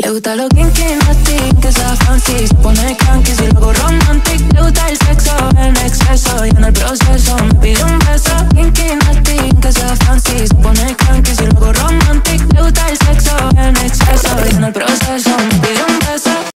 Le gusta lo kinky, no stink, esa fancy. Se pone cranky, si luego romantic. Le gusta el sexo en exceso y en el proceso. Me pide un beso Kinky, no stink, esa fancy.